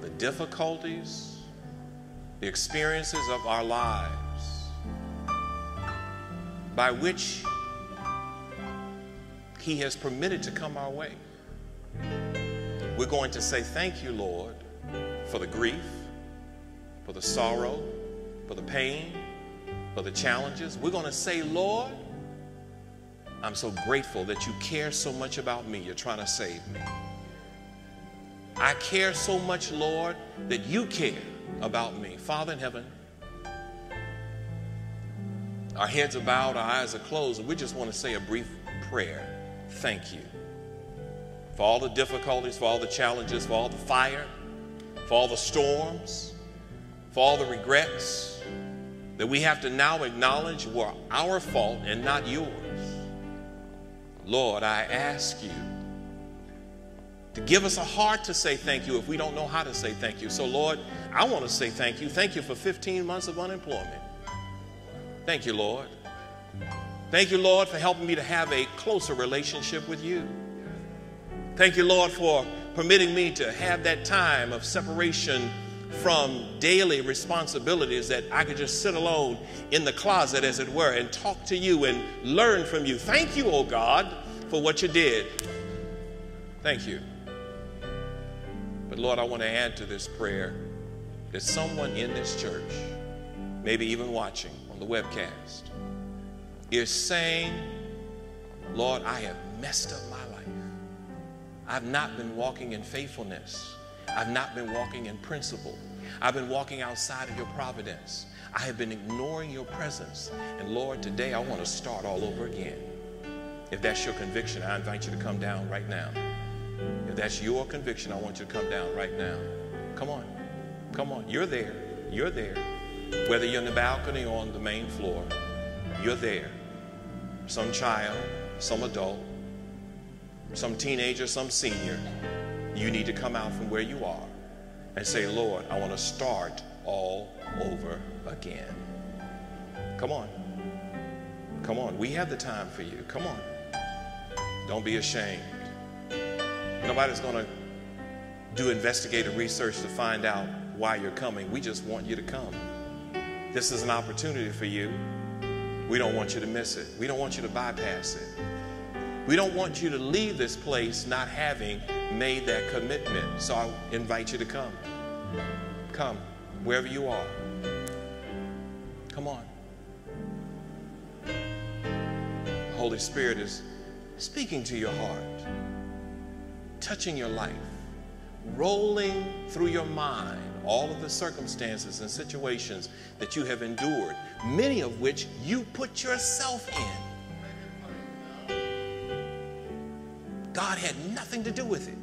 the difficulties, the experiences of our lives by which He has permitted to come our way. We're going to say thank you, Lord, for the grief, for the sorrow, for the pain, for the challenges. We're going to say, Lord, I'm so grateful that you care so much about me. You're trying to save me. I care so much, Lord, that you care about me. Father in heaven, our heads are bowed, our eyes are closed, and we just want to say a brief prayer. Thank you for all the difficulties, for all the challenges, for all the fire, for all the storms, for all the regrets that we have to now acknowledge were our fault and not yours. Lord, I ask you to give us a heart to say thank you if we don't know how to say thank you. So, Lord, I want to say thank you. Thank you for 15 months of unemployment. Thank you, Lord. Thank you, Lord, for helping me to have a closer relationship with you. Thank you, Lord, for permitting me to have that time of separation from daily responsibilities that I could just sit alone in the closet, as it were, and talk to you and learn from you. Thank you, oh God, for what you did. Thank you. But Lord, I want to add to this prayer that someone in this church, maybe even watching on the webcast, is saying, Lord, I have messed up my. I've not been walking in faithfulness. I've not been walking in principle. I've been walking outside of your providence. I have been ignoring your presence. And Lord, today I want to start all over again. If that's your conviction, I invite you to come down right now. If that's your conviction, I want you to come down right now. Come on. Come on. You're there. You're there. Whether you're in the balcony or on the main floor, you're there. Some child, some adult, some teenager, some senior, you need to come out from where you are and say, Lord, I want to start all over again. Come on. Come on. We have the time for you. Come on. Don't be ashamed. Nobody's going to do investigative research to find out why you're coming. We just want you to come. This is an opportunity for you. We don't want you to miss it. We don't want you to bypass it. We don't want you to leave this place not having made that commitment. So I invite you to come. Come, wherever you are. Come on. Holy Spirit is speaking to your heart, touching your life, rolling through your mind all of the circumstances and situations that you have endured, many of which you put yourself in. God had nothing to do with it.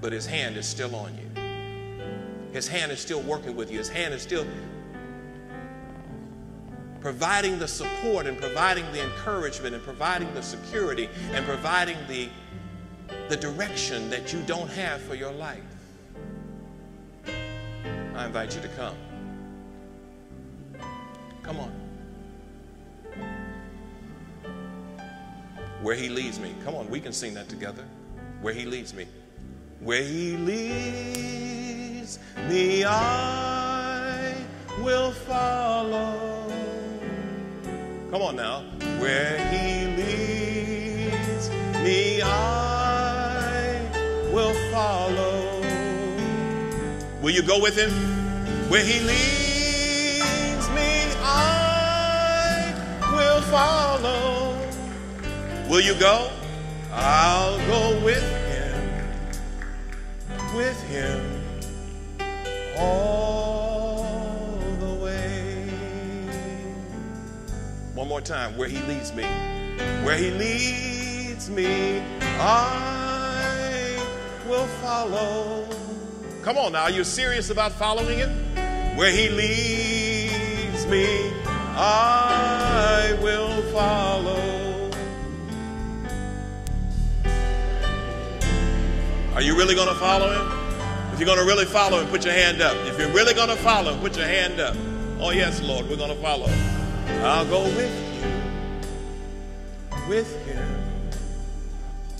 But his hand is still on you. His hand is still working with you. His hand is still providing the support and providing the encouragement and providing the security and providing the, the direction that you don't have for your life. I invite you to come. Come on. Where he leads me. Come on, we can sing that together. Where he leads me. Where he leads me, I will follow. Come on now. Where he leads me, I will follow. Will you go with him? Where he leads me, I will follow. Will you go? I'll go with him, with him all the way. One more time, where he leads me. Where he leads me, I will follow. Come on now, are you serious about following him? Where he leads me, I will follow. Are you really going to follow him? If you're going to really follow him, put your hand up. If you're really going to follow him, put your hand up. Oh, yes, Lord, we're going to follow. I'll go with you, with him,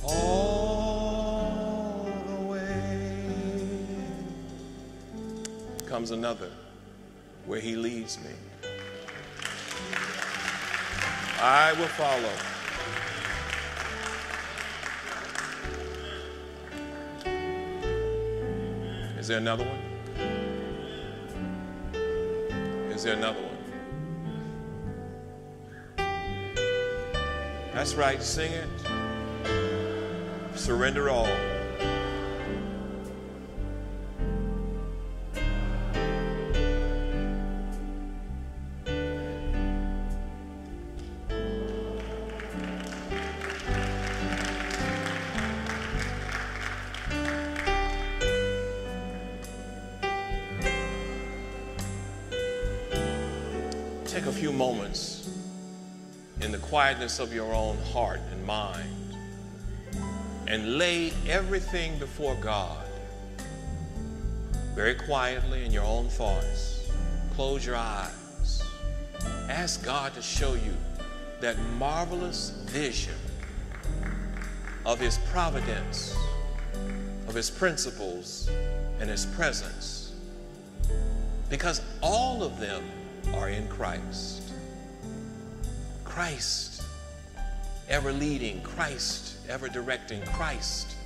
all the way. Comes another where he leads me. I will follow. Is there another one? Is there another one? That's right, sing it. Surrender all. A few moments in the quietness of your own heart and mind and lay everything before God very quietly in your own thoughts. Close your eyes. Ask God to show you that marvelous vision of His providence, of His principles, and His presence. Because all of them are in Christ. Christ ever leading, Christ ever directing, Christ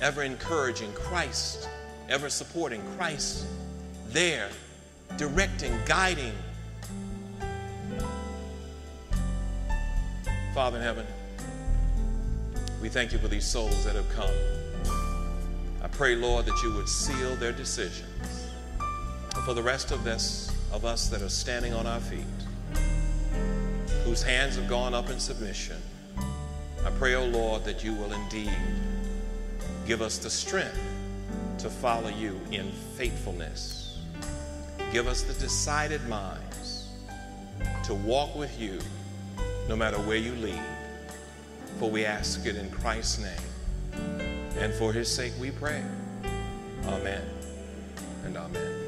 ever encouraging, Christ ever supporting, Christ there directing, guiding. Father in heaven, we thank you for these souls that have come. I pray, Lord, that you would seal their decisions. For the rest of this, of us that are standing on our feet, whose hands have gone up in submission, I pray, O oh Lord, that you will indeed give us the strength to follow you in faithfulness. Give us the decided minds to walk with you no matter where you lead. For we ask it in Christ's name. And for his sake we pray. Amen and amen.